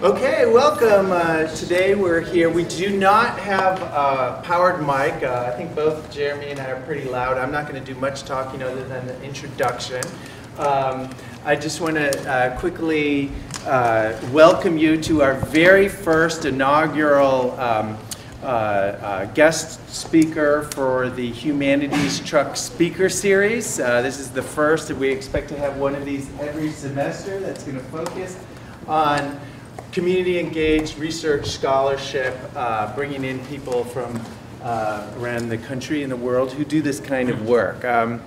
Okay, welcome. Uh, today we're here. We do not have a powered mic. Uh, I think both Jeremy and I are pretty loud. I'm not going to do much talking other than the introduction. Um, I just want to uh, quickly uh, welcome you to our very first inaugural um, uh, uh, guest speaker for the Humanities Truck Speaker Series. Uh, this is the first, and we expect to have one of these every semester that's going to focus on community engaged research scholarship, uh, bringing in people from uh, around the country and the world who do this kind of work. Um,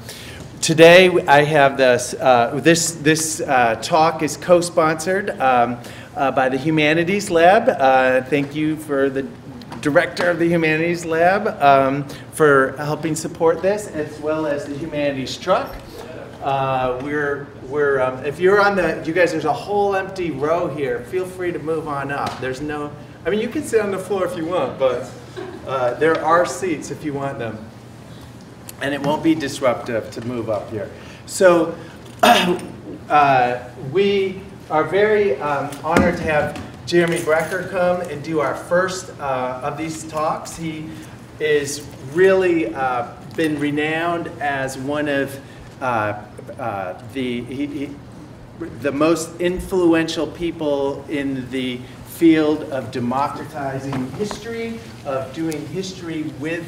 today I have this, uh, this, this uh, talk is co-sponsored um, uh, by the Humanities Lab. Uh, thank you for the director of the Humanities Lab um, for helping support this, as well as the Humanities Truck. We're, we're, um, if you're on the, you guys, there's a whole empty row here. Feel free to move on up. There's no, I mean, you can sit on the floor if you want, but uh, there are seats if you want them. And it won't be disruptive to move up here. So uh, we are very um, honored to have Jeremy Brecher come and do our first uh, of these talks. He is really uh, been renowned as one of uh, uh, the, he, he, the most influential people in the field of democratizing history, of doing history with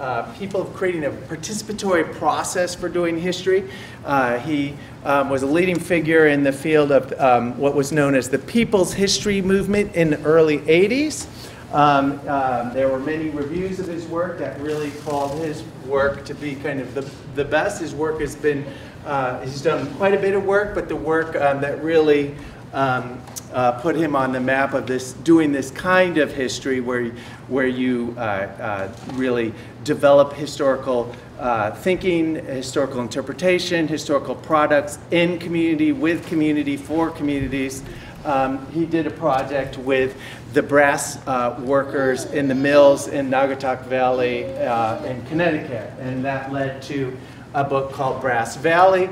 uh, people creating a participatory process for doing history. Uh, he um, was a leading figure in the field of um, what was known as the People's History Movement in the early 80s. Um, uh, there were many reviews of his work that really called his work to be kind of the, the best. His work has been, uh, he's done quite a bit of work, but the work um, that really um, uh, put him on the map of this, doing this kind of history where, where you uh, uh, really develop historical uh, thinking, historical interpretation, historical products in community, with community, for communities. Um, he did a project with the brass uh, workers in the mills in Naugatuck Valley uh, in Connecticut. And that led to a book called Brass Valley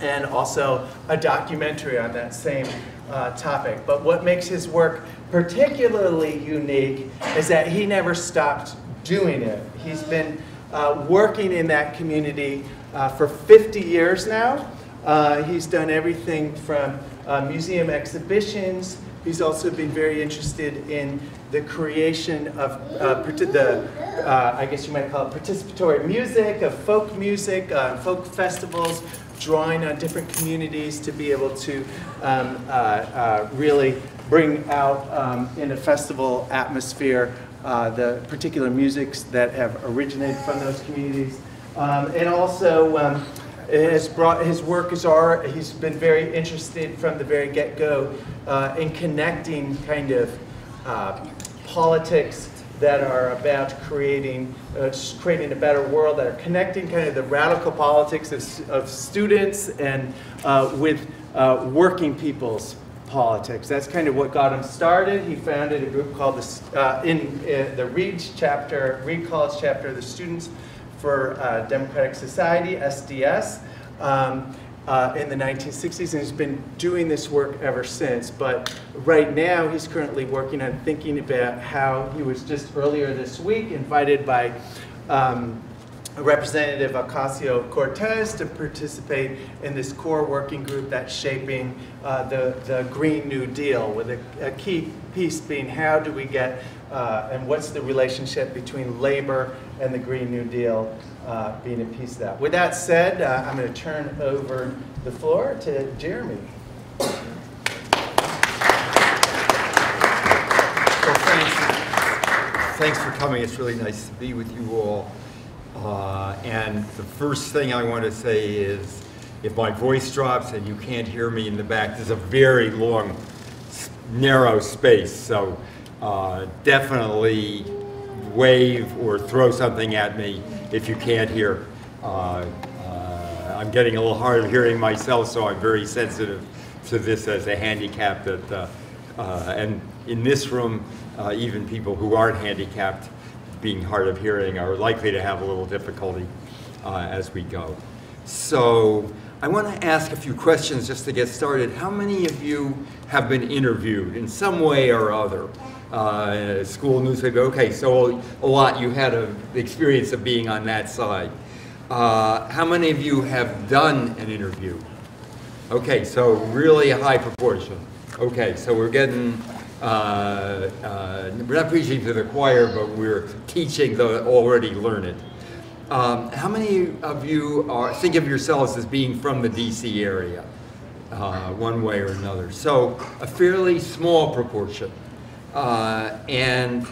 and also a documentary on that same uh, topic. But what makes his work particularly unique is that he never stopped doing it. He's been uh, working in that community uh, for 50 years now. Uh, he's done everything from uh, museum exhibitions. He's also been very interested in the creation of uh, the, uh, I guess you might call it participatory music, of folk music, uh, folk festivals, drawing on different communities to be able to um, uh, uh, really bring out um, in a festival atmosphere the particular musics that have originated from those communities. Um, and also, um, has brought his work is art. He's been very interested from the very get-go uh, in connecting kind of uh, politics that are about creating uh, creating a better world, that are connecting kind of the radical politics of, of students and uh, with uh, working people's politics. That's kind of what got him started. He founded a group called the, uh, in the Reed chapter, Reed College chapter of the Students for uh, Democratic Society, SDS, um, uh, in the 1960s, and he's been doing this work ever since. But right now, he's currently working on thinking about how he was just earlier this week invited by um, Representative Ocasio-Cortez to participate in this core working group that's shaping uh, the, the Green New Deal, with a, a, key piece being how do we get, uh, and what's the relationship between labor and the Green New Deal uh, being a piece of that. With that said, uh, I'm going to turn over the floor to Jeremy. Well, thanks. thanks for coming. It's really nice to be with you all. Uh, and the first thing I want to say is if my voice drops and you can't hear me in the back, there's a very long, narrow space. So uh, definitely wave or throw something at me if you can't hear. Uh, uh, I'm getting a little hard of hearing myself, so I'm very sensitive to this as a handicap that, uh, uh, and in this room, even people who aren't handicapped being hard of hearing are likely to have a little difficulty uh, as we go. So I want to ask a few questions just to get started. How many of you have been interviewed in some way or other? Uh, school newspaper, okay, so a lot, you had a, the experience of being on that side. Uh, how many of you have done an interview? Okay, so really a high proportion. Okay, so we're getting, uh, uh, we're not preaching to the choir, but we're teaching the already learned. Um, how many of you are, think of yourselves as being from the DC area, uh, one way or another? So a fairly small proportion. Uh, and,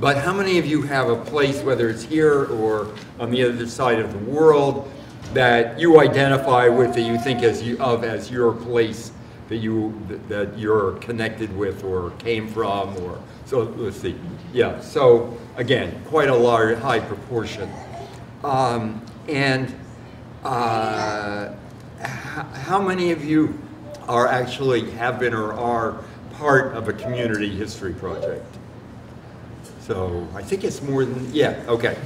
but how many of you have a place, whether it's here or on the other side of the world, that you identify with, that you think as you, of as your place that you that you're connected with or came from, or so let's see, yeah. So again, quite a large, high proportion. Um, and uh, how many of you are actually have been or are part of a community history project? So I think it's more than, yeah, okay,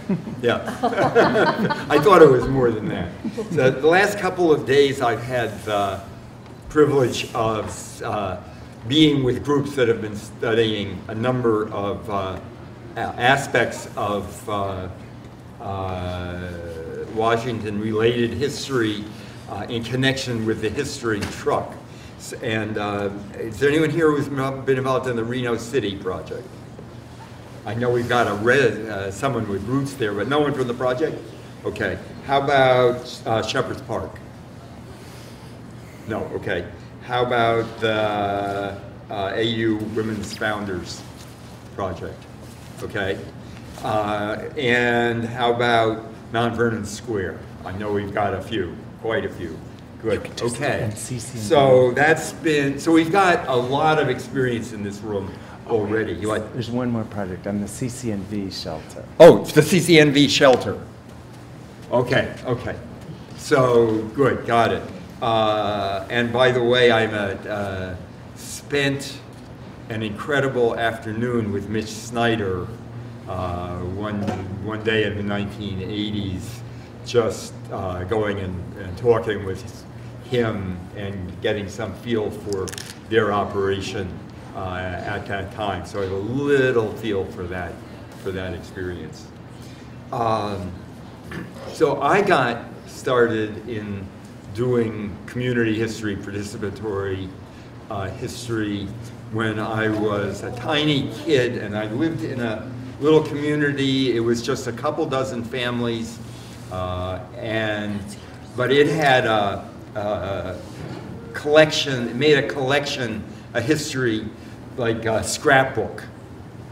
yeah. I thought it was more than that. So the last couple of days I've had the privilege of uh, being with groups that have been studying a number of uh, aspects of uh, uh, Washington-related history uh, in connection with the history truck. And uh, is there anyone here who's been involved in the Reno City project? I know we've got a red, someone with roots there, but no one from the project? Okay. How about Shepherd's Park? No, okay. How about the uh, AU Women's Founders Project? Okay. Uh, and how about Mount Vernon Square? I know we've got a few, quite a few. Good. Okay. So that's been, so we've got a lot of experience in this room already. Like? There's one more project on the CCNV shelter. Oh, the CCNV shelter. Okay, okay. So, good, got it. Uh, and by the way, I'm a, uh, spent an incredible afternoon with Mitch Snyder uh, one, one day in the 1980s, just uh, going and, and talking with him and getting some feel for their operation uh, at that time. So I have a little feel for that, for that experience. Um, so I got started in doing community history, participatory uh, history when I was a tiny kid and I lived in a little community. It was just a couple dozen families uh, and but it had a, a collection, it made a collection, a history like a scrapbook.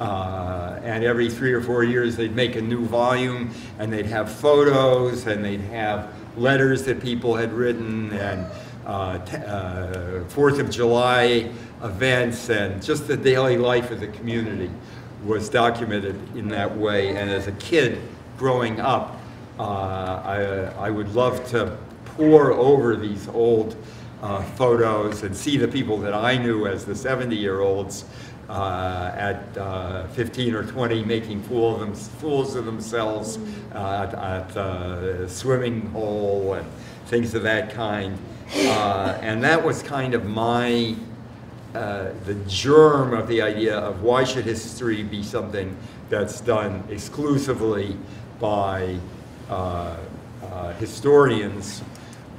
Uh, and every three or four years they'd make a new volume and they'd have photos and they'd have letters that people had written and uh, uh, Fourth of July events and just the daily life of the community was documented in that way. And as a kid growing up, uh, I, I would love to pour over these old uh, photos and see the people that I knew as the 70 year olds uh, at uh, 15 or 20 making fool of them, fools of themselves uh, at, at the swimming hole and things of that kind. Uh, and that was kind of my, uh, the germ of the idea of why should history be something that's done exclusively by historians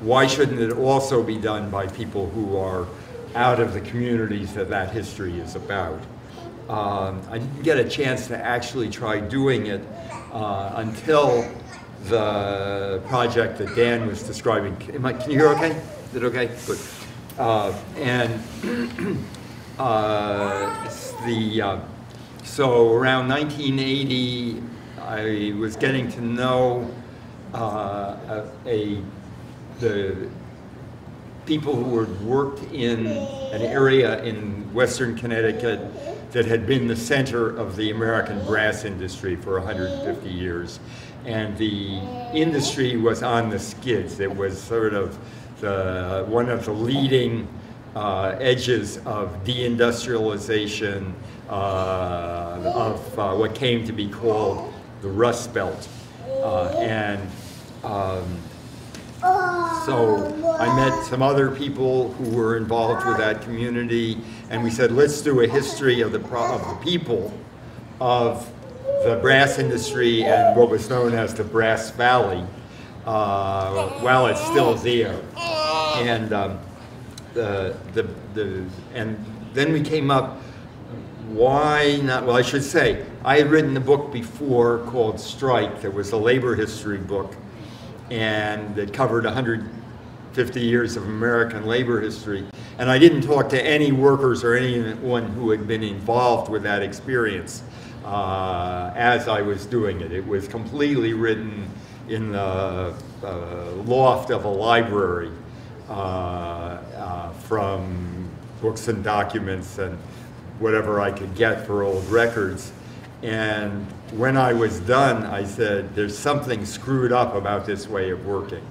why shouldn't it also be done by people who are out of the communities that that history is about? Um, I didn't get a chance to actually try doing it uh, until the project that Dan was describing. I, can you hear okay? Is it okay? Good. Uh, and uh, the, uh, so around 1980, I was getting to know uh, a, a the people who had worked in an area in western Connecticut that had been the center of the American brass industry for 150 years. And the industry was on the skids. It was sort of the, one of the leading uh, edges of deindustrialization uh, of uh, what came to be called the Rust Belt. Uh, and um, So I met some other people who were involved with that community, and we said, let's do a history of the, of the people of the brass industry and what was known as the Brass Valley, uh, while it's still there. And um, the, the, the, and then we came up, why not, well, I should say, I had written a book before called Strike, that was a labor history book, and it covered 150 years of American labor history. And I didn't talk to any workers or anyone who had been involved with that experience uh, as I was doing it. It was completely written in the uh, loft of a library uh, uh, from books and documents and whatever I could get for old records. And when I was done, I said, there's something screwed up about this way of working.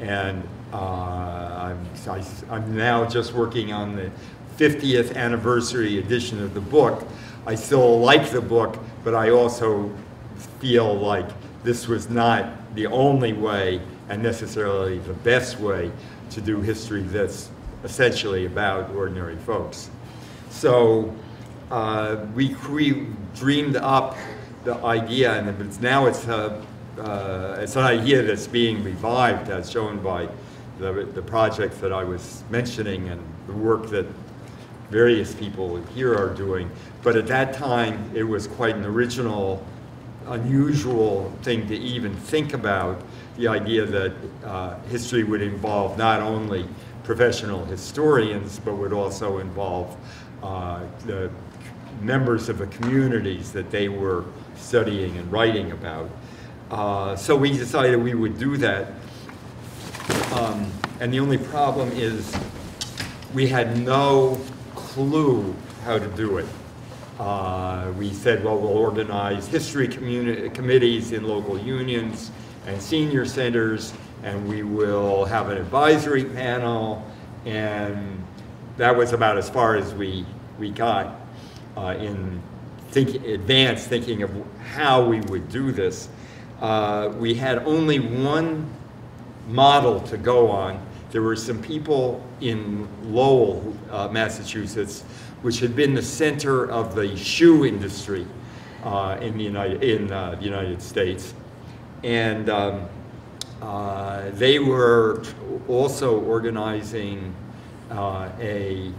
And uh, I'm, I, I'm now just working on the 50th anniversary edition of the book. I still like the book, but I also feel like this was not the only way and necessarily the best way to do history that's essentially about ordinary folks. So uh, we, we dreamed up the idea, and it's, now it's, a, uh, it's an idea that's being revived as shown by the, the project that I was mentioning and the work that various people here are doing. But at that time, it was quite an original, unusual thing to even think about the idea that uh, history would involve not only professional historians, but would also involve uh, the members of the communities that they were studying and writing about. Uh, so we decided we would do that. Um, and the only problem is we had no clue how to do it. Uh, we said, well, we'll organize history committees in local unions and senior centers, and we will have an advisory panel, and that was about as far as we, we got uh, in think, advance thinking of how we would do this. Uh, we had only one model to go on. There were some people in Lowell, uh, Massachusetts, which had been the center of the shoe industry uh, in, the United, in uh, the United States. And um, uh, they were also organizing uh, a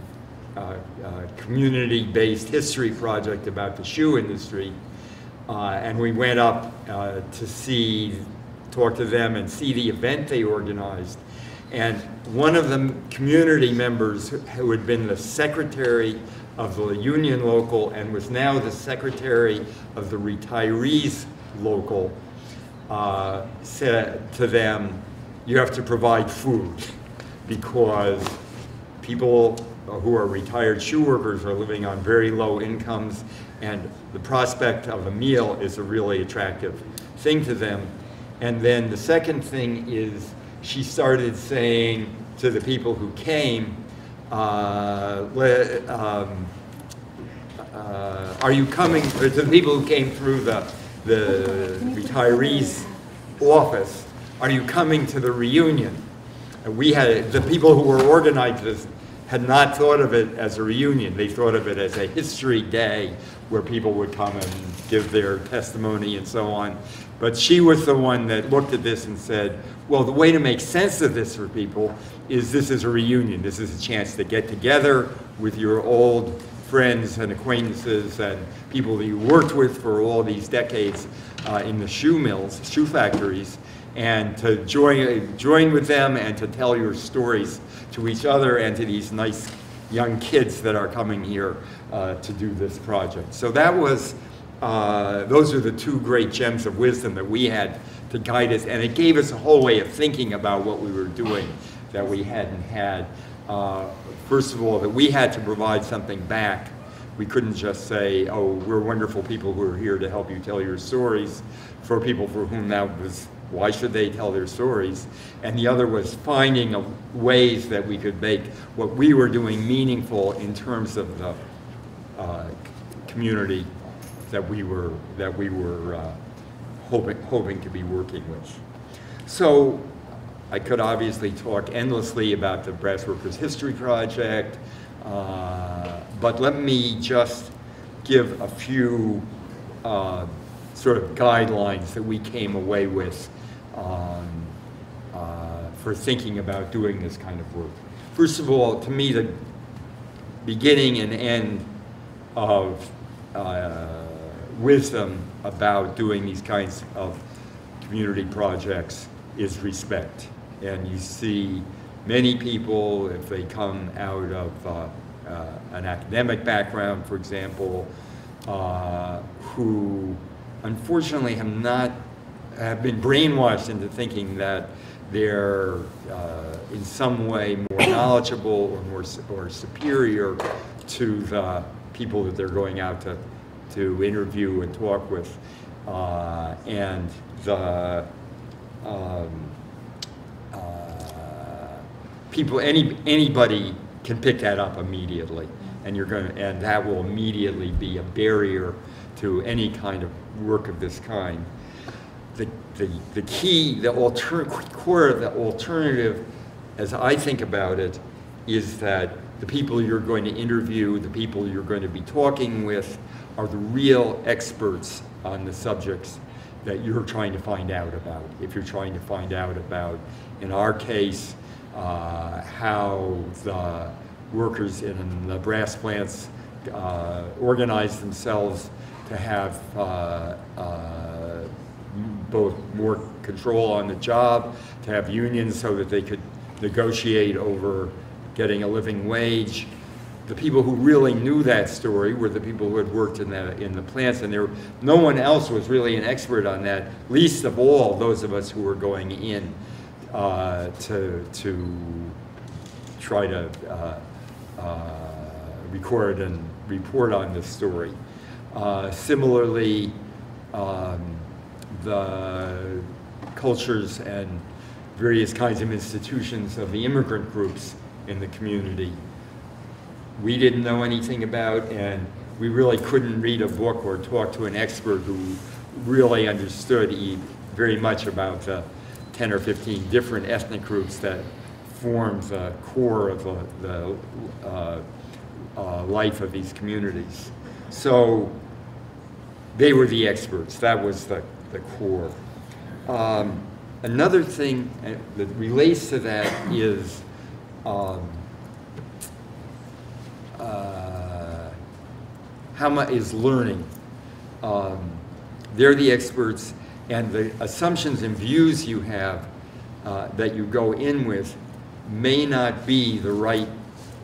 community-based history project about the shoe industry. Uh, and we went up uh, to see, talk to them and see the event they organized. And one of the community members who had been the secretary of the union local and was now the secretary of the retirees local uh, said to them, you have to provide food because people who are retired shoe workers are living on very low incomes and the prospect of a meal is a really attractive thing to them. And then the second thing is she started saying to the people who came, uh, um, uh, are you coming, to the people who came through the, the retirees office, are you coming to the reunion? And we had, the people who were organizing this had not thought of it as a reunion. They thought of it as a history day where people would come and give their testimony and so on. But she was the one that looked at this and said, well, the way to make sense of this for people is this is a reunion. This is a chance to get together with your old friends and acquaintances and people that you worked with for all these decades uh, in the shoe mills, shoe factories, and to join, join with them and to tell your stories to each other and to these nice young kids that are coming here uh, to do this project. So that was, uh, those are the two great gems of wisdom that we had to guide us, and it gave us a whole way of thinking about what we were doing that we hadn't had. Uh, first of all, that we had to provide something back. We couldn't just say, oh, we're wonderful people who are here to help you tell your stories for people for whom that was why should they tell their stories? And the other was finding ways that we could make what we were doing meaningful in terms of the uh, community that we were that we were uh, hoping hoping to be working with. So I could obviously talk endlessly about the Brass Workers History Project, uh, but let me just give a few uh, sort of guidelines that we came away with um, uh, for thinking about doing this kind of work. First of all, to me, the beginning and end of uh, wisdom about doing these kinds of community projects is respect. And you see many people, if they come out of uh, uh, an academic background, for example, uh, who unfortunately have not have been brainwashed into thinking that they're uh, in some way more knowledgeable or more or superior to the people that they're going out to to interview and talk with, uh, and the um, uh, people any anybody can pick that up immediately, and you're going and that will immediately be a barrier to any kind of work of this kind the, the, the key, the alter, core the alternative, as I think about it, is that the people you're going to interview, the people you're going to be talking with, are the real experts on the subjects that you're trying to find out about. If you're trying to find out about, in our case, uh, how the workers in the brass plants uh, organize themselves to have uh, uh, both more control on the job, to have unions so that they could negotiate over getting a living wage. The people who really knew that story were the people who had worked in the, in the plants, and there, no one else was really an expert on that, least of all those of us who were going in uh, to, to try to uh, uh, record and report on this story. Uh, similarly, um, the cultures and various kinds of institutions of the immigrant groups in the community we didn't know anything about, and we really couldn't read a book or talk to an expert who really understood very much about the 10 or 15 different ethnic groups that form the core of the, the uh, uh, life of these communities. So they were the experts. That was the, the core. Um, another thing uh, that relates to that is um, uh, how much is learning. Um, they're the experts, and the assumptions and views you have uh, that you go in with may not be the right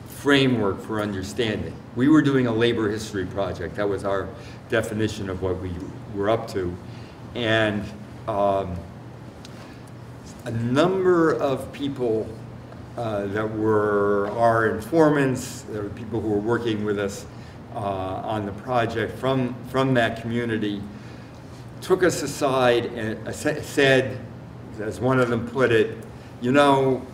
framework for understanding. We were doing a labor history project. That was our definition of what we were up to. And um, a number of people uh, that were our informants, there were people who were working with us uh, on the project from, from that community, took us aside and uh, said, as one of them put it, you know,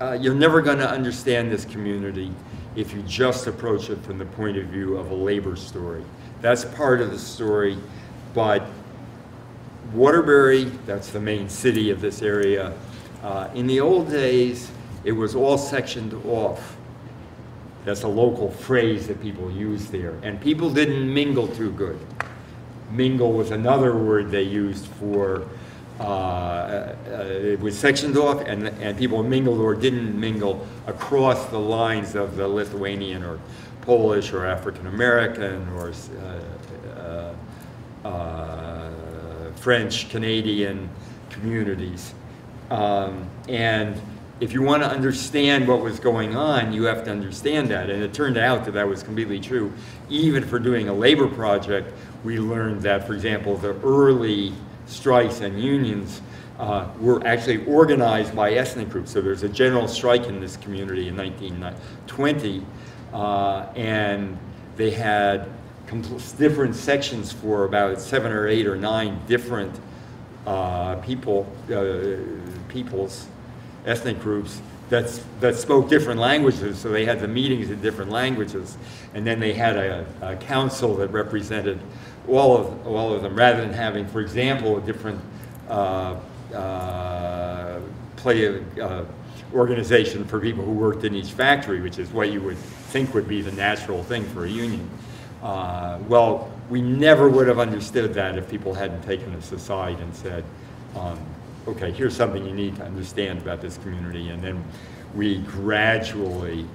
uh, you're never going to understand this community if you just approach it from the point of view of a labor story. That's part of the story, but Waterbury, that's the main city of this area, uh, in the old days, it was all sectioned off. That's a local phrase that people use there. And people didn't mingle too good. Mingle was another word they used for, uh, uh, it was sectioned off and, and people mingled or didn't mingle across the lines of the Lithuanian or Polish or African American or uh, uh, uh, French, Canadian communities. Um, and if you want to understand what was going on, you have to understand that. And it turned out that that was completely true. Even for doing a labor project, we learned that, for example, the early strikes and unions uh, were actually organized by ethnic groups. So there's a general strike in this community in 1920, uh, and they had different sections for about seven or eight or nine different uh, people, uh, peoples, ethnic groups that, that spoke different languages, so they had the meetings in different languages. And then they had a, a council that represented all of, all of them, rather than having, for example, a different uh, uh, play uh, organization for people who worked in each factory, which is what you would think would be the natural thing for a union. Uh, well, we never would have understood that if people hadn't taken us aside and said, um, okay, here's something you need to understand about this community. And then we gradually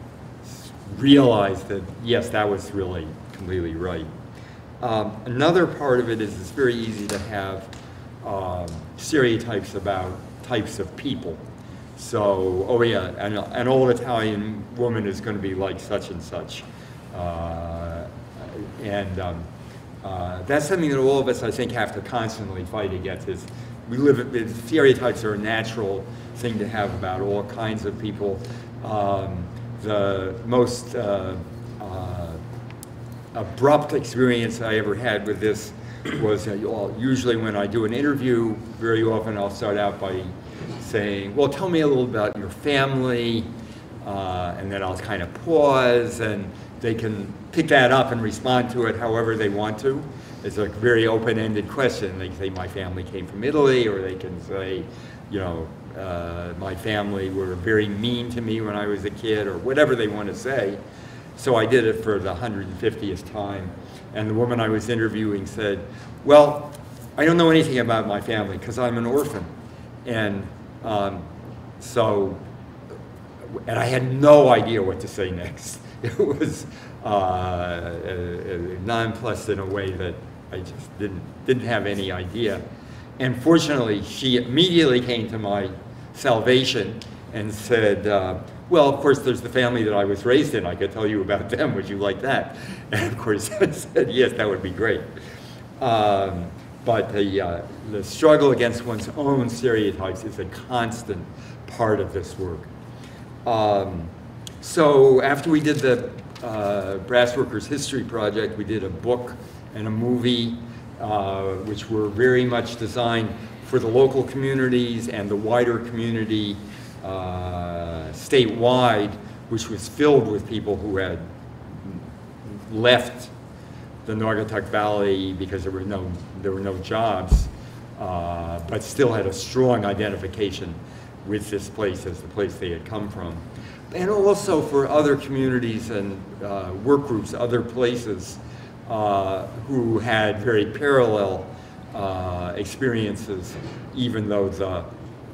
realized that, yes, that was really completely right. Um, another part of it is it's very easy to have um, stereotypes about types of people. So, oh yeah, an, an old Italian woman is going to be like such and such. Uh, and um, uh, that's something that all of us, I think, have to constantly fight against. Is we live, it- stereotypes are a natural thing to have about all kinds of people. Um, the most uh, uh, abrupt experience I ever had with this was usually when I do an interview, very often I'll start out by saying, well, tell me a little about your family, uh, and then I'll kind of pause, and they can pick that up and respond to it however they want to. It's a very open-ended question. They can say, my family came from Italy, or they can say, you know, uh, my family were very mean to me when I was a kid, or whatever they want to say. So I did it for the 150th time. And the woman I was interviewing said, Well, I don't know anything about my family because I'm an orphan. And um, so, and I had no idea what to say next. It was uh, uh, nonplussed in a way that I just didn't, didn't have any idea. And fortunately, she immediately came to my salvation and said, uh, well, of course, there's the family that I was raised in. I could tell you about them. Would you like that? And of course, I said, yes, that would be great. Um, but the, uh, the struggle against one's own stereotypes is a constant part of this work. Um, so after we did the uh, Brass Workers History Project, we did a book and a movie, uh, which were very much designed for the local communities and the wider community uh, statewide, which was filled with people who had left the Naugatuck Valley because there were no, there were no jobs, uh, but still had a strong identification with this place as the place they had come from. And also for other communities and uh, work groups, other places uh, who had very parallel uh, experiences, even though the,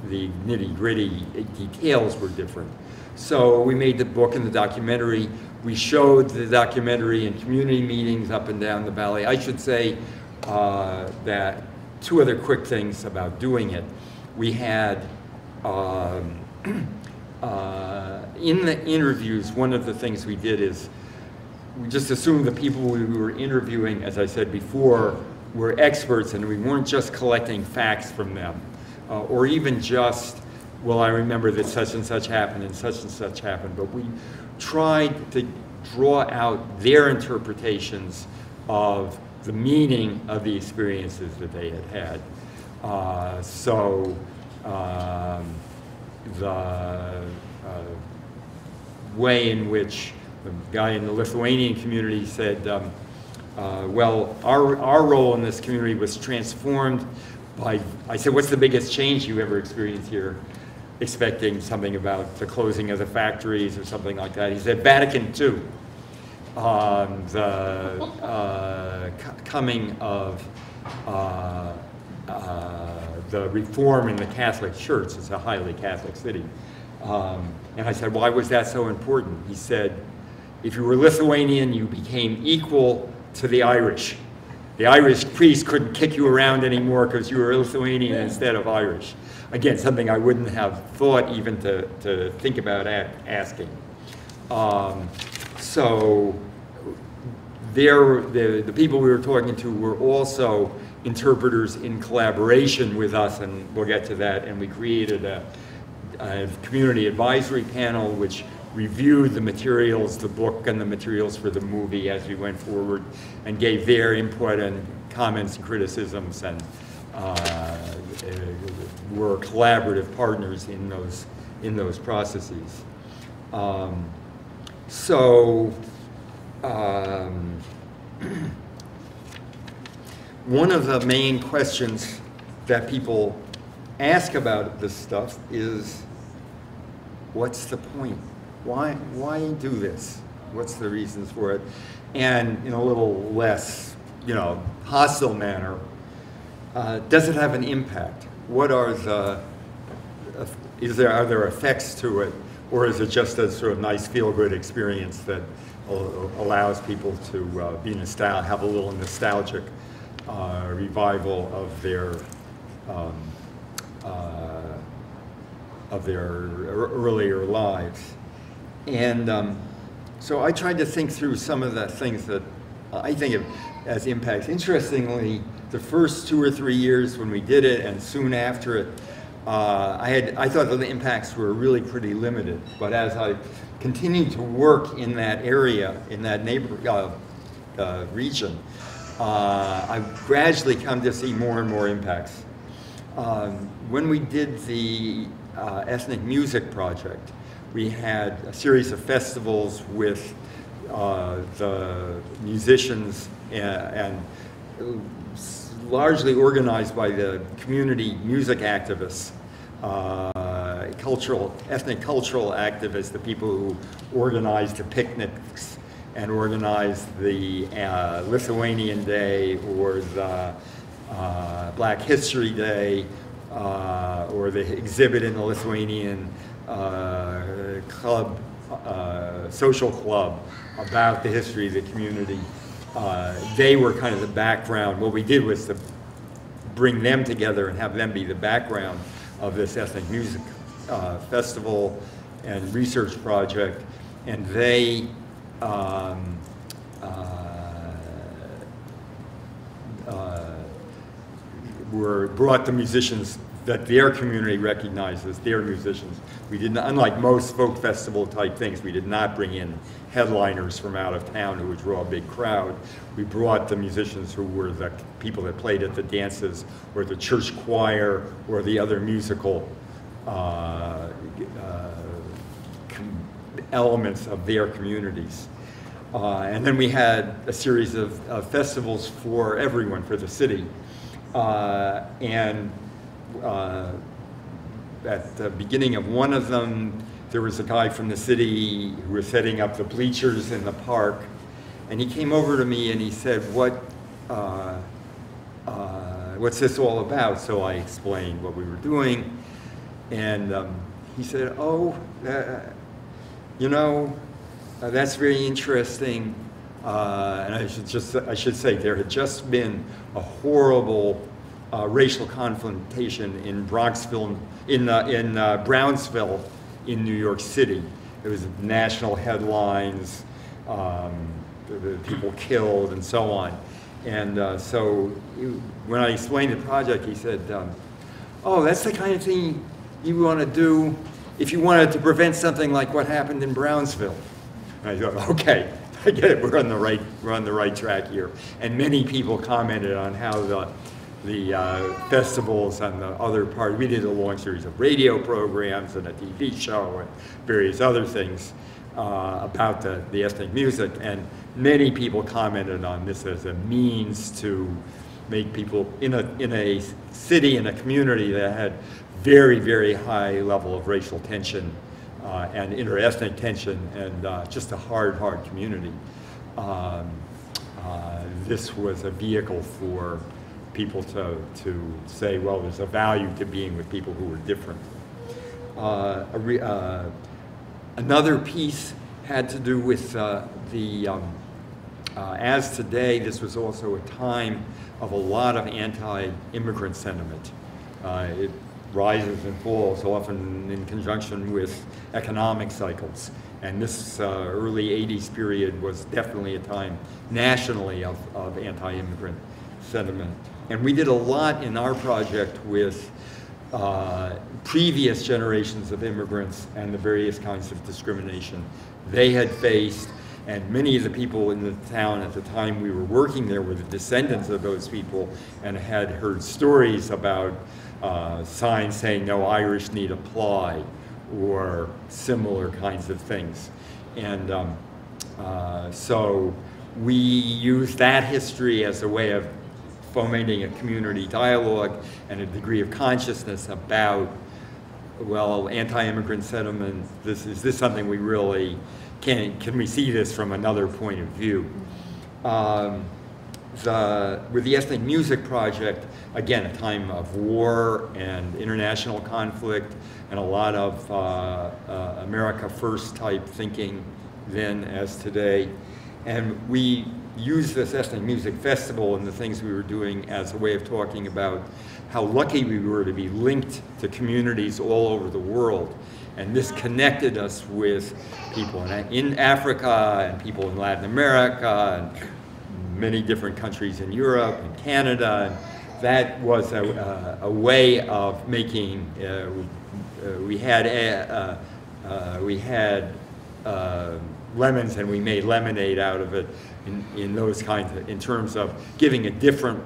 the nitty gritty details were different. So we made the book and the documentary. We showed the documentary in community meetings up and down the valley. I should say uh, that two other quick things about doing it. We had, um, uh, in the interviews, one of the things we did is we just assumed the people we were interviewing, as I said before, were experts and we weren't just collecting facts from them. Uh, or even just, well, I remember that such and such happened and such and such happened, but we tried to draw out their interpretations of the meaning of the experiences that they had had. Uh, so um, the uh, way in which the guy in the Lithuanian community said, um, uh, well, our, our role in this community was transformed by, I said, what's the biggest change you ever experienced here? Expecting something about the closing of the factories or something like that. He said, Vatican II. Um, the uh, coming of uh, uh, the reform in the Catholic Church. It's a highly Catholic city. Um, and I said, why was that so important? He said, if you were Lithuanian, you became equal to the Irish. The Irish priest couldn't kick you around anymore because you were Lithuanian instead of Irish. Again, something I wouldn't have thought even to, to think about a- asking. Um, so there, the, the people we were talking to were also interpreters in collaboration with us, and we'll get to that. And we created a, a community advisory panel which reviewed the materials, the book and the materials for the movie as we went forward, and gave their input and comments and criticisms, and uh, were collaborative partners in those in those processes. Um, so. Um, one of the main questions that people ask about this stuff is, what's the point? Why, why do this? What's the reasons for it? And in a little less, you know, hostile manner, uh, does it have an impact? What are the, is there, are there effects to it? Or is it just a sort of nice feel-good experience that allows people to uh, be nostalgic, have a little nostalgic uh, revival of their, um, uh, of their earlier lives? And um, so I tried to think through some of the things that I think of as impacts. Interestingly, the first two or three years when we did it and soon after it, uh, I, had, I thought that the impacts were really pretty limited. But as I continued to work in that area, in that neighbor uh, uh, region, uh, I've gradually come to see more and more impacts. Um, when we did the uh, ethnic music project, we had a series of festivals with uh, the musicians and, and largely organized by the community music activists, uh, cultural, ethnic cultural activists, the people who organized the picnics and organized the uh, Lithuanian Day or the uh, Black History Day uh, or the exhibit in the Lithuanian uh, club, uh, social club about the history of the community. Uh, they were kind of the background. What we did was to bring them together and have them be the background of this ethnic music festival and research project. And they um, uh, uh, were brought the musicians that their community recognized as their musicians. We did not, unlike most folk festival type things, we did not bring in headliners from out of town who would draw a big crowd. We brought the musicians who were the people that played at the dances or the church choir or the other musical uh, uh, elements of their communities. Uh, and then we had a series of, festivals for everyone, for the city. Uh, and uh, at the beginning of one of them, there was a guy from the city who was setting up the bleachers in the park. And he came over to me and he said, what, uh, uh, what's this all about? So I explained what we were doing. And um, he said, oh, uh, you know, uh, that's very interesting. Uh, and I should just I should say there had just been a horrible uh, racial confrontation in Bronxville, in uh, in uh, Brownsville, in New York City. It was national headlines, um, people killed, and so on. And uh, so when I explained the project, he said, um, "Oh, that's the kind of thing you want to do if you wanted to prevent something like what happened in Brownsville." And I thought, okay, I get it. We're on the right, we're on the right track here. And many people commented on how the the uh, festivals and the other part. We did a long series of radio programs and a TV show and various other things uh, about the, the ethnic music. And many people commented on this as a means to make people in a in a city in a community that had very very high level of racial tension uh, and interethnic tension and uh, just a hard, hard community. Um, uh, this was a vehicle for people to, to say, well, there's a value to being with people who are different. Uh, re- uh, another piece had to do with uh, the, um, as today, this was also a time of a lot of anti-immigrant sentiment. Uh, it rises and falls often in conjunction with economic cycles. And this uh, early 80s period was definitely a time nationally of, of anti-immigrant sentiment. And we did a lot in our project with uh, previous generations of immigrants and the various kinds of discrimination they had faced. And many of the people in the town at the time we were working there were the descendants of those people and had heard stories about uh, signs saying no Irish need apply or similar kinds of things. And um, uh, so we use that history as a way of fomenting a community dialogue and a degree of consciousness about, well, anti-immigrant sentiment, this, is this something we really, can, can we see this from another point of view? Um, the, with the Ethnic Music Project, again, a time of war and international conflict and a lot of uh, uh, America First type thinking then as today. And we used this Ethnic Music Festival and the things we were doing as a way of talking about how lucky we were to be linked to communities all over the world. And this connected us with people in, in Africa and people in Latin America and many different countries in Europe and Canada. And that was a, a, a way of making, uh, we, uh, we had, a, uh, uh, we had uh, lemons and we made lemonade out of it in, in those kinds of, in terms of giving a different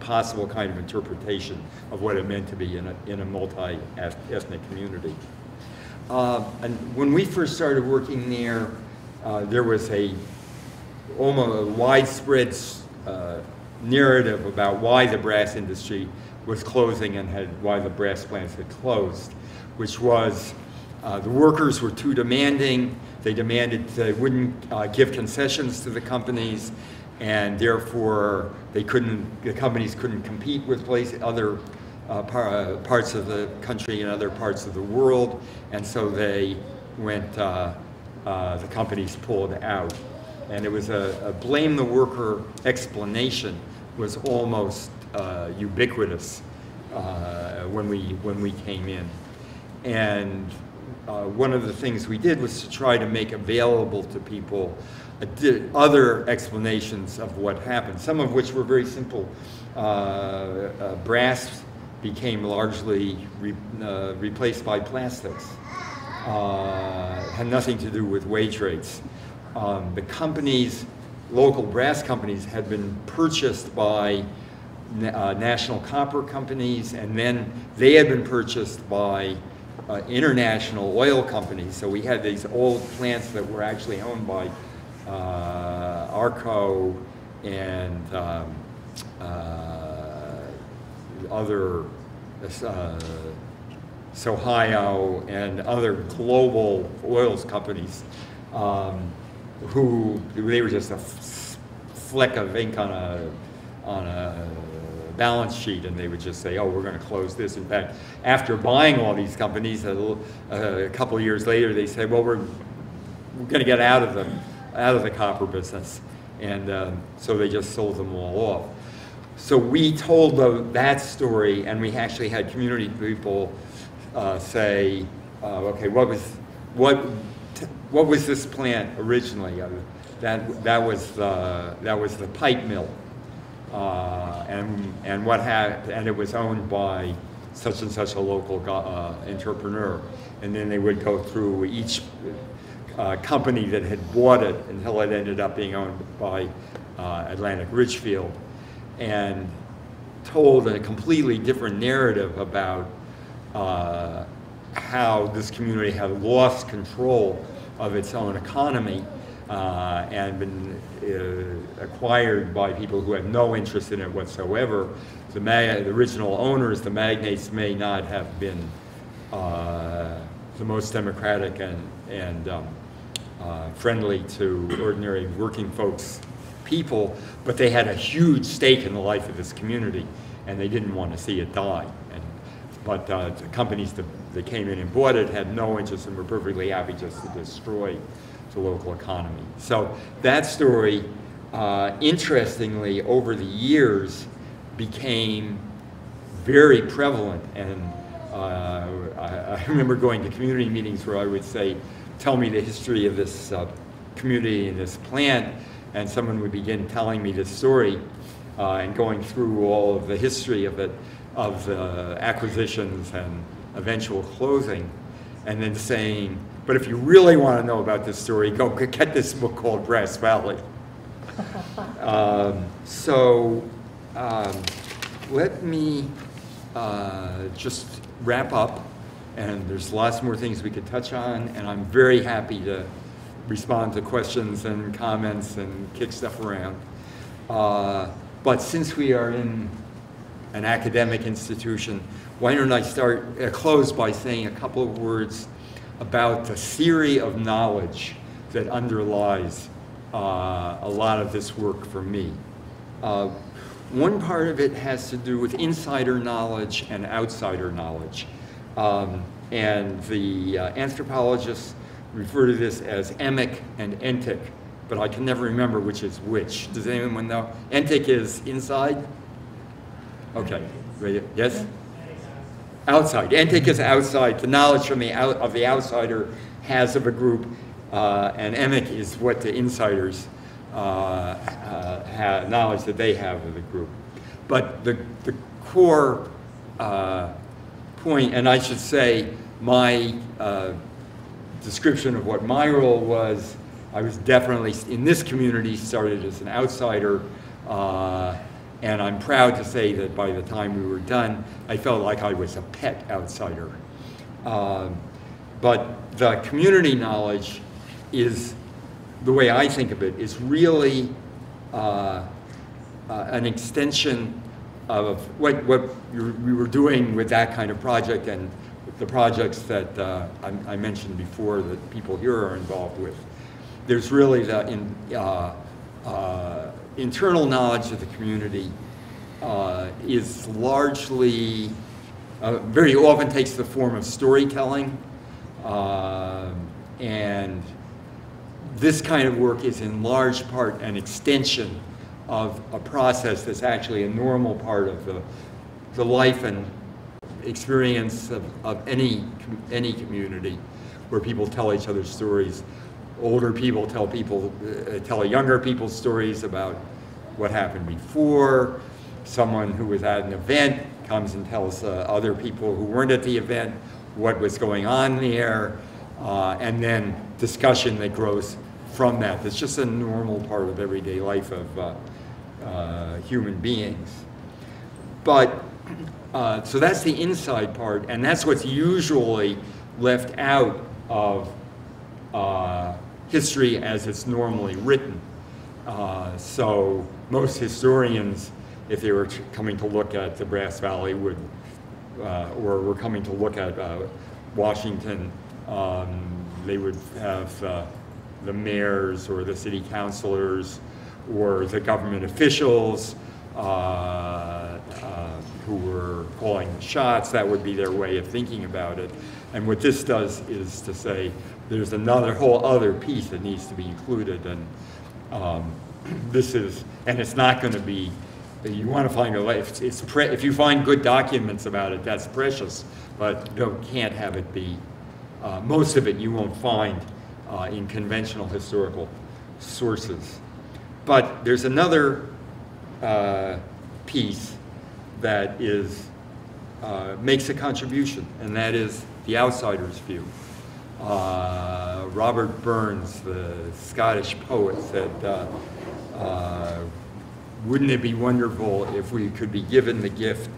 possible kind of interpretation of what it meant to be in a, in a multi-ethnic community. Uh, and when we first started working there, uh, there was a almost a widespread uh, narrative about why the brass industry was closing and had why the brass plants had closed, which was uh, the workers were too demanding. They demanded they wouldn't uh, give concessions to the companies, and therefore they couldn't. The companies couldn't compete with place other uh, par uh, parts of the country and other parts of the world, and so they went. Uh, the companies pulled out and it was a, a blame the worker explanation was almost uh, ubiquitous uh, when we when we came in, and uh, one of the things we did was to try to make available to people other explanations of what happened. Some of which were very simple. Uh, uh, brass became largely re uh, replaced by plastics. had nothing to do with wage rates um, the companies, local brass companies, had been purchased by uh, national copper companies, and then they had been purchased by uh, international oil companies. So we had these old plants that were actually owned by uh, Arco and um, uh, other uh, Ohio and other global oils companies. Um, who they were just a fleck of ink on a on a balance sheet, and they would just say, "Oh, we're going to close this." In fact, after buying all these companies, a, little, a couple of years later, they said, "Well, we're we're going to get out of the out of the copper business," and um, so they just sold them all off. So we told the, that story, and we actually had community people uh, say, uh, "Okay, what was what what was this plant originally? Uh, that, that, was the, that was the pipe mill. Uh, and, and what had, and it was owned by such and such a local uh, entrepreneur. And then they would go through each uh, company that had bought it until it ended up being owned by uh, Atlantic Richfield and told a completely different narrative about uh, how this community had lost control of its own economy uh, and been uh, acquired by people who had no interest in it whatsoever. The, the original owners, the magnates, may not have been uh, the most democratic and, and um, uh, friendly to ordinary working folks people, but they had a huge stake in the life of this community, and they didn't want to see it die. And, but uh, the companies that, came in and bought it had no interest and were perfectly happy just to destroy the local economy. So that story, uh, interestingly, over the years, became very prevalent. And uh, I, I, remember going to community meetings where I would say, tell me the history of this uh, community and this plant, and someone would begin telling me this story uh, and going through all of the history of it, of the acquisitions and eventual closing, and then saying, but if you really want to know about this story, go get this book called Brass Valley. um, so um, let me uh, just wrap up, and there's lots more things we could touch on, and I'm very happy to respond to questions and comments and kick stuff around. Uh, but since we are in an academic institution, why don't I start, uh, close by saying a couple of words about the theory of knowledge that underlies uh, a lot of this work for me. Uh, one part of it has to do with insider knowledge and outsider knowledge. Um, and the uh, anthropologists refer to this as emic and etic, but I can never remember which is which. Does anyone know? Etic is inside? Okay? Yes? Outside. Etic is outside. The knowledge from the out, of the outsider has of a group, uh, and emic is what the insiders uh, uh, have, knowledge that they have of the group. But the, the core uh, point, and I should say, my uh, description of what my role was, I was definitely, in this community, started as an outsider, uh, and I'm proud to say that by the time we were done, I felt like I was a pet outsider. Um, but the community knowledge is, the way I think of it, is really uh, uh, an extension of what, what we were doing with that kind of project and the projects that uh, I I mentioned before that people here are involved with. There's really the in, uh, uh, internal knowledge of the community uh, is largely, uh, very often takes the form of storytelling. Um, And this kind of work is in large part an extension of a process that's actually a normal part of the, the life and experience of, of any, any community where people tell each other stories. Older people tell people, uh, tell younger people stories about what happened before. Someone who was at an event comes and tells uh, other people who weren't at the event what was going on there. Uh, and then discussion that grows from that. It's just a normal part of everyday life of uh, uh, human beings. But, uh, so that's the inside part, and that's what's usually left out of uh, history as it's normally written. Uh, so most historians, if they were coming to look at the Brass Valley, would, uh, or were coming to look at uh, Washington, um, they would have uh, the mayors or the city councilors or the government officials uh, uh, who were calling the shots. That would be their way of thinking about it. And what this does is to say there's another whole other piece that needs to be included. And um, this is, and it's not going to be. You want to find a life. It's pre, if you find good documents about it, that's precious. But you can't have it be. Uh, most of it you won't find uh, in conventional historical sources. But there's another uh, piece that is, uh, makes a contribution, and that is the outsider's view. Uh, Robert Burns, the Scottish poet, said, uh, uh, wouldn't it be wonderful if we could be given the gift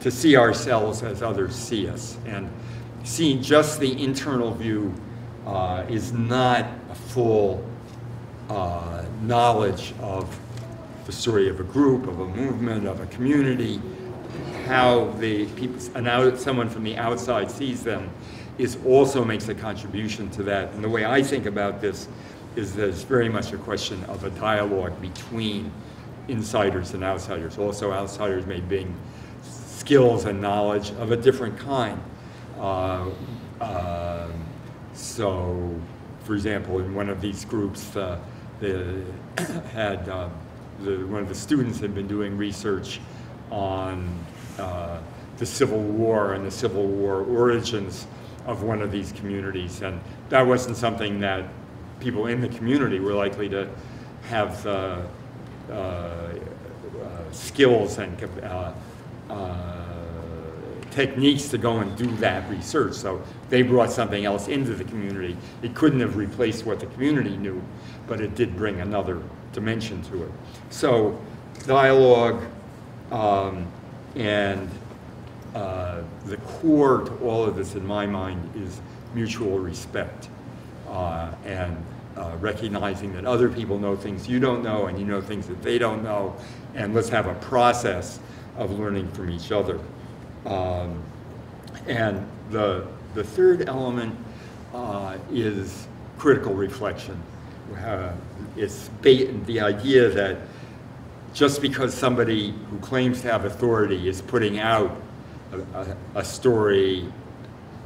to see ourselves as others see us? And seeing just the internal view uh, is not a full uh, knowledge of the story of a group, of a movement, of a community, how the people, someone from the outside sees them, is also makes a contribution to that. And the way I think about this is that it's very much a question of a dialogue between insiders and outsiders. Also, outsiders may bring skills and knowledge of a different kind. Uh, um, so, for example, in one of these groups, uh, the, had uh, the, one of the students had been doing research on uh, the Civil War and the Civil War origins of one of these communities, and that wasn't something that people in the community were likely to have uh, uh, uh, skills and uh, uh, techniques to go and do that research. So they brought something else into the community. It couldn't have replaced what the community knew, but it did bring another dimension to it. So dialogue um, and uh, the core to all of this, in my mind, is mutual respect uh, and uh, recognizing that other people know things you don't know and you know things that they don't know. And let's have a process of learning from each other. Um, and the, the third element uh, is critical reflection. Uh, it's the idea that just because somebody who claims to have authority is putting out a, a, story,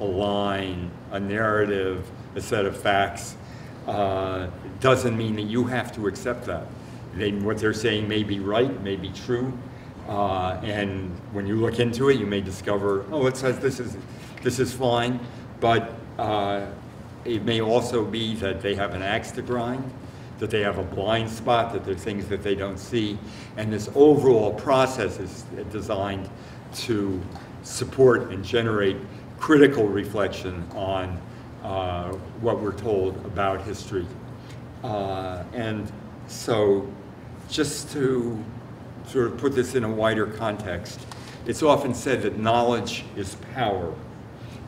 a line, a narrative, a set of facts, uh, doesn't mean that you have to accept that. They, what they're saying may be right, may be true, uh, and when you look into it, you may discover, oh, it says this is, this is fine, but uh, it may also be that they have an axe to grind, that they have a blind spot, that there are things that they don't see, and this overall process is designed to support and generate critical reflection on uh, what we're told about history. Uh, and so just to sort of put this in a wider context, it's often said that knowledge is power.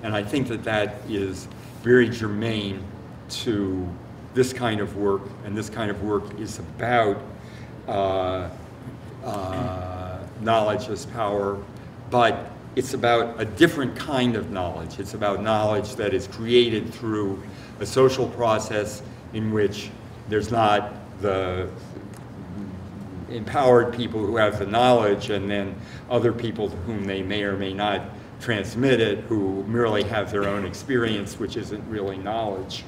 And I think that that is very germane to this kind of work, and this kind of work is about uh, uh, knowledge as power, but it's about a different kind of knowledge. It's about knowledge that is created through a social process in which there's not the empowered people who have the knowledge and then other people to whom they may or may not transmit it who merely have their own experience, which isn't really knowledge.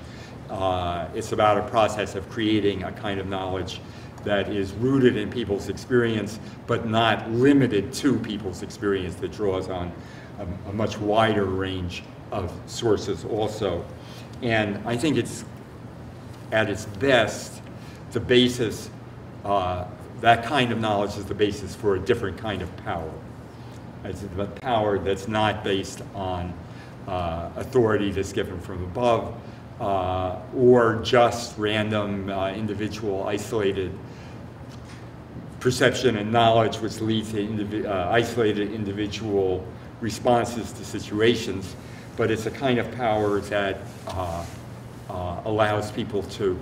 Uh, it's about a process of creating a kind of knowledge that is rooted in people's experience, but not limited to people's experience, that draws on a, a much wider range of sources also. And I think it's, at its best, the basis, uh, that kind of knowledge is the basis for a different kind of power. It's a power that's not based on uh, authority that's given from above, uh, or just random uh, individual isolated perception and knowledge which leads to indivi uh, isolated individual responses to situations, but it's a kind of power that uh, uh, allows people to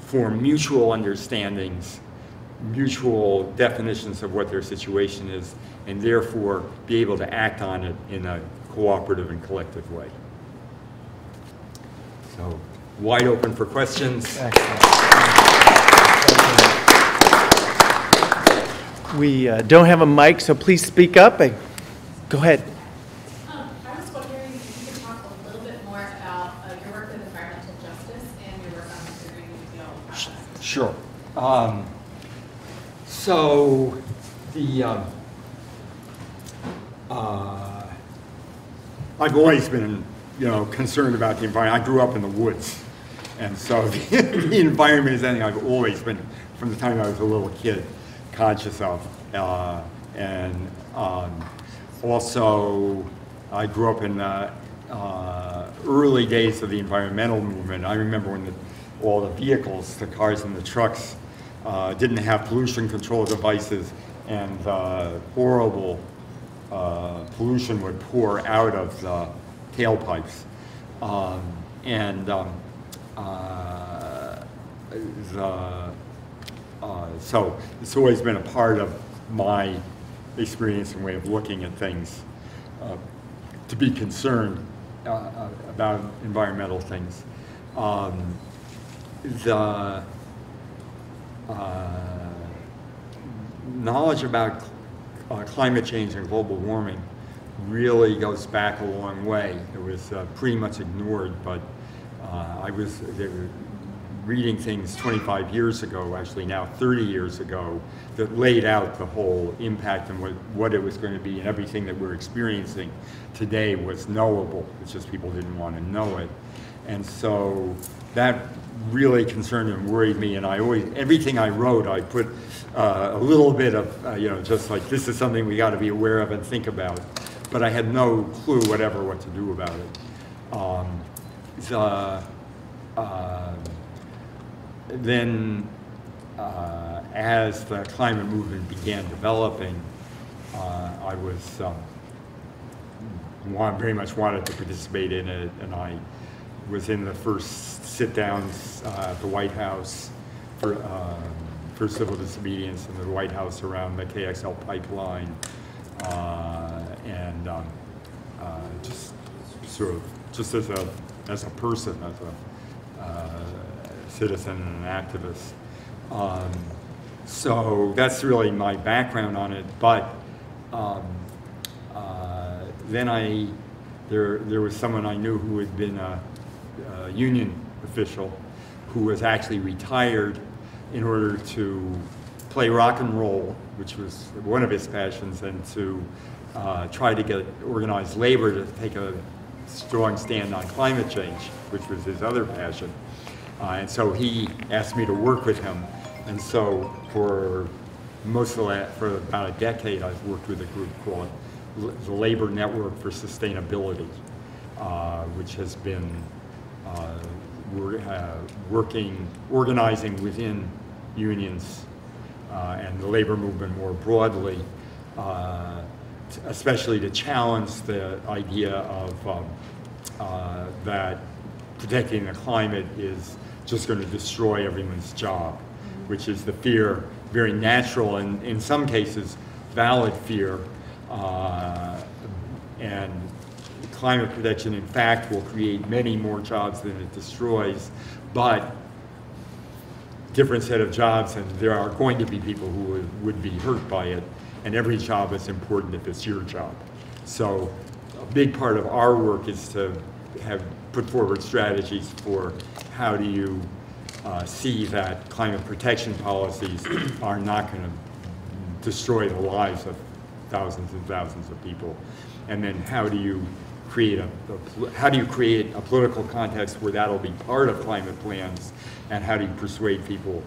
form mutual understandings, mutual definitions of what their situation is, and therefore be able to act on it in a cooperative and collective way. So, wide open for questions. We uh, don't have a mic, so please speak up and go ahead. Um, I was wondering if you could talk a little bit more about uh, your work with environmental justice and your work on the Green Deal process. Sure. Um, so the um, uh, I've always been, you know, concerned about the environment. I grew up in the woods, and so the, the environment is anything I've always been, from the time I was a little kid, conscious of. Uh, and um, also, I grew up in the uh, early days of the environmental movement. I remember when the, all the vehicles, the cars and the trucks, uh, didn't have pollution control devices, and uh, horrible uh, pollution would pour out of the tailpipes. Um, and um, uh, the, uh, so it's always been a part of my experience and way of looking at things uh, to be concerned uh, uh, about environmental things. Um, the uh, knowledge about uh, climate change and global warming really goes back a long way. It was pretty much ignored, but I was reading things 25 years ago, actually now 30 years ago, that laid out the whole impact and what, what it was going to be and everything that we're experiencing today was knowable. It's just people didn't want to know it. And so that really concerned and worried me, and I always, everything I wrote, I put uh, a little bit of, uh, you know, just like this is something we got to be aware of and think about. But I had no clue whatever what to do about it. Um, the, uh, then, uh, as the climate movement began developing, uh, I was um, want, very much wanted to participate in it, and I was in the first sit-downs uh, at the White House for, um, for civil disobedience in the White House around the KXL pipeline. uh, and um, uh, just sort of just as a as a person, as a citizen and an activist. Um, so that's really my background on it. But um, uh, then I there there was someone I knew who had been a, a union official who was actually retired in order to play rock and roll, which was one of his passions, and to uh, try to get organized labor to take a strong stand on climate change, which was his other passion. Uh, and so he asked me to work with him. And so for most of that, for about a decade, I've worked with a group called the Labor Network for Sustainability, uh, which has been uh, we're, uh, working, organizing within unions uh, and the labor movement more broadly, uh, especially to challenge the idea of um, that protecting the climate is just going to destroy everyone's job, which is the fear, very natural and in some cases valid fear. Uh, and climate protection, in fact, will create many more jobs than it destroys, but different set of jobs, and there are going to be people who would, would be hurt by it, and every job is important if it's your job. So a big part of our work is to have put forward strategies for how do you uh, see that climate protection policies are not going to destroy the lives of thousands and thousands of people, and then how do you create a, a how do you create a political context where that'll be part of climate plans, and how do you persuade people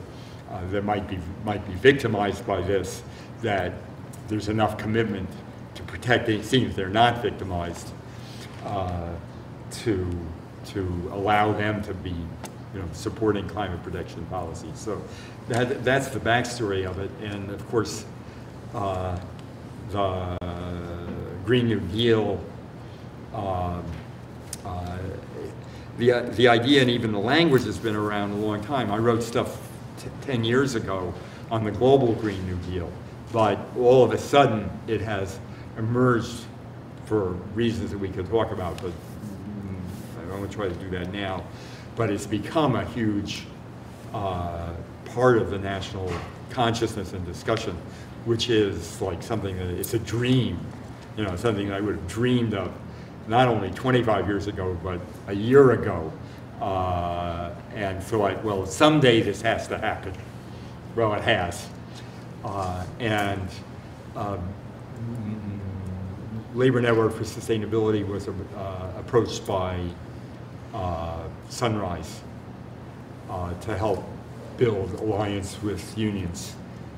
uh, that might be might be victimized by this that there's enough commitment to protecting, seeing if they're not victimized, uh, to to allow them to be, you know, supporting climate protection policies. So that that's the backstory of it, and of course, uh, the Green New Deal. Um, uh, the, the idea and even the language has been around a long time. I wrote stuff t- 10 years ago on the global Green New Deal, but all of a sudden it has emerged for reasons that we could talk about, but mm, I don't to try to do that now. But it's become a huge uh, part of the national consciousness and discussion, which is like something that it's a dream, you know, something that I would have dreamed of not only 25 years ago, but a year ago. Uh, and so I, well, someday this has to happen. Well, it has. Uh, and um, Labor Network for Sustainability was uh, approached by uh, Sunrise uh, to help build alliance with unions.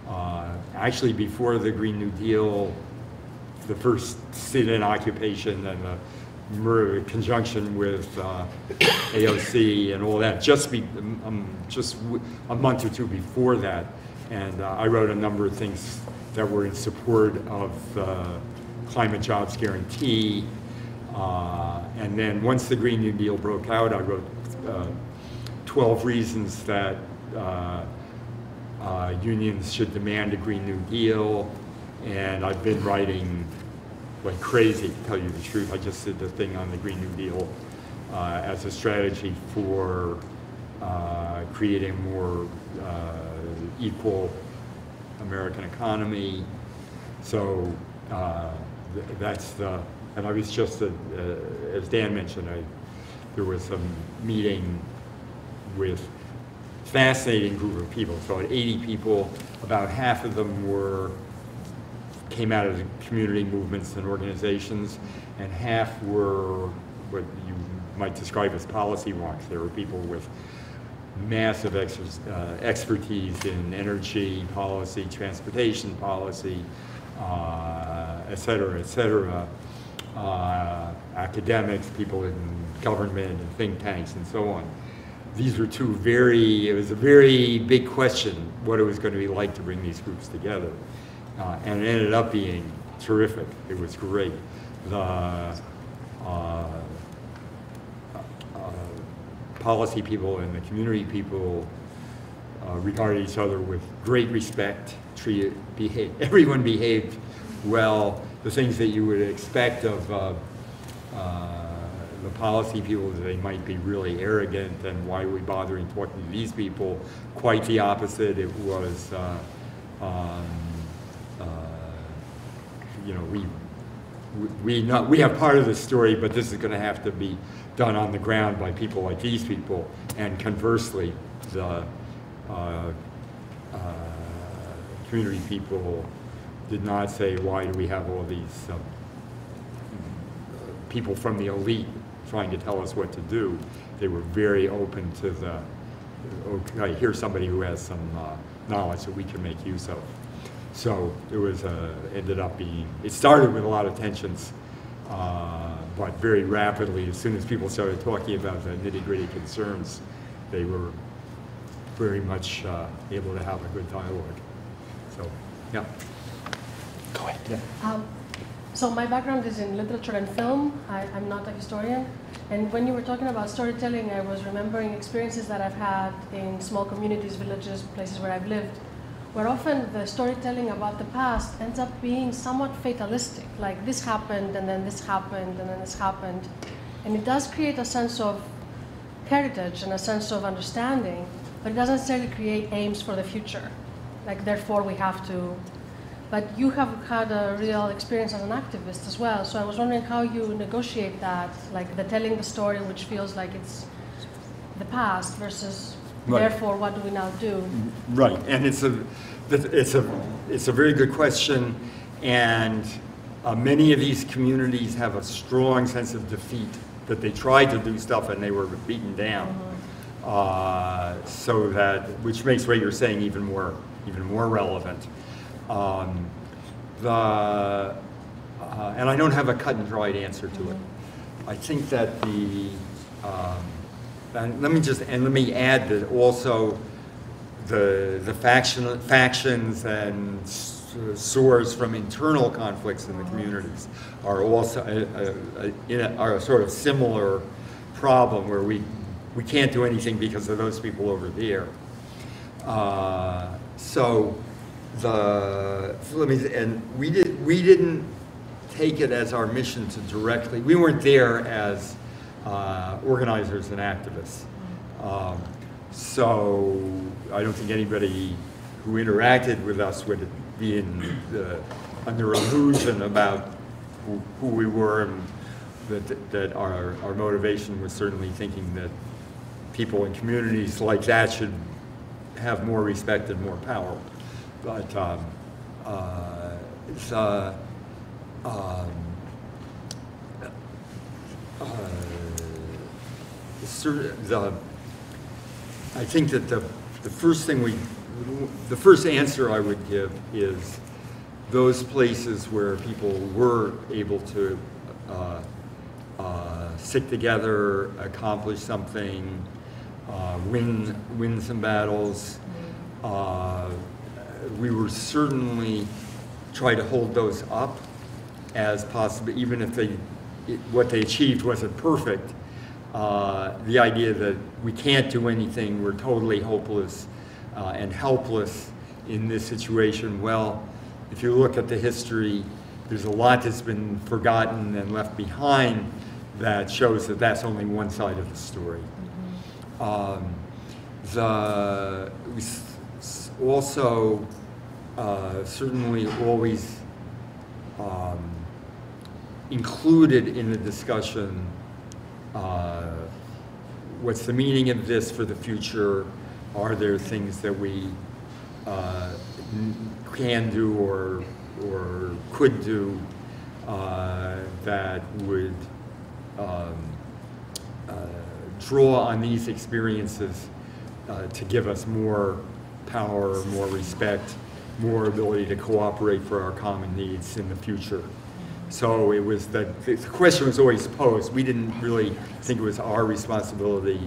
Uh, actually, before the Green New Deal, the first sit-in occupation and the mer- conjunction with uh, AOC and all that, just be, um, just w- a month or two before that. And uh, I wrote a number of things that were in support of the climate jobs guarantee. Uh, and then once the Green New Deal broke out, I wrote uh, 12 reasons that uh, unions should demand a Green New Deal. And I've been writing like crazy, to tell you the truth. I just did the thing on the Green New Deal uh, as a strategy for uh, creating more uh, equal American economy. So th- that's the, and I was just, uh, uh, as Dan mentioned, I, there was some meeting with fascinating group of people. So at 80 people, about half of them were came out of the community movements and organizations, and half were what you might describe as policy wonks. There were people with massive exer- uh, expertise in energy policy, transportation policy, uh, et cetera, et cetera, uh, academics, people in government and think tanks and so on. These were two very, it was a very big question what it was going to be like to bring these groups together. Uh, and it ended up being terrific. It was great. The uh, uh, policy people and the community people uh, regarded each other with great respect. Treated, behaved, everyone behaved well, the things that you would expect of uh, uh, the policy people, they might be really arrogant and why are we bothering talking to these people? Quite the opposite. It was, uh, um, uh, you know, we, we, not, we have part of the story, but this is going to have to be done on the ground by people like these people. And conversely, the uh, uh, community people did not say, why do we have all these uh, people from the elite trying to tell us what to do. They were very open to the, okay, here's somebody who has some uh, knowledge that we can make use of. So it was, uh, ended up being, it started with a lot of tensions, uh, but very rapidly, as soon as people started talking about the nitty-gritty concerns, they were very much uh, able to have a good dialogue. So, yeah. Go ahead. Yeah. Um, So my background is in literature and film. I, I'm not a historian. And when you were talking about storytelling, I was remembering experiences that I've had in small communities, villages, places where I've lived, where often the storytelling about the past ends up being somewhat fatalistic. Like this happened, and then this happened, and then this happened. And it does create a sense of heritage and a sense of understanding, but it doesn't necessarily create aims for the future. Like, therefore, we have to but you have had a real experience as an activist as well. So I was wondering how you negotiate that, like the telling the story, which feels like it's the past, versus Right. therefore what do we now do? Right, and it's a, it's a, it's a very good question, and uh, many of these communities have a strong sense of defeat, that they tried to do stuff and they were beaten down. Uh, So that, which makes what you're saying even more, even more relevant. Um, The, uh, and I don't have a cut and dried answer to it. I think that the, um, and let me just, and let me add that also the, the faction, factions and sores from internal conflicts in the communities are also, a- a- a- in a- are a sort of similar problem where we, we can't do anything because of those people over there. Uh, So the, let me, and we did, we didn't take it as our mission to directly, we weren't there as uh, organizers and activists. Um, So I don't think anybody who interacted with us would be in, the- under illusion about who who we were and that, that our, our motivation was certainly thinking that people in communities like that should have more respect and more power. But um, uh, it's, uh, um, uh, the, I think that the, the first thing we, the first answer I would give is those places where people were able to uh, uh, together, accomplish something, uh, win, win some battles. We were certainly try to hold those up as possible, even if they, it- what they achieved wasn't perfect. Uh, The idea that we can't do anything, we're totally hopeless uh, and helpless in this situation. Well, if you look at the history, there's a lot that's been forgotten and left behind that shows that that's only one side of the story. Um, The, we s- s- also uh, certainly always um, included in the discussion, uh, what's the meaning of this for the future? Are there things that we uh, can do or, or could do uh, that would um, uh, draw on these experiences uh, to give us more power, more respect, more ability to cooperate for our common needs in the future. So it was that, the question was always posed. We didn't really think it was our responsibility,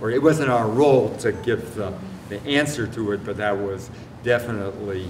or it wasn't our role to give the, the answer to it, but that was definitely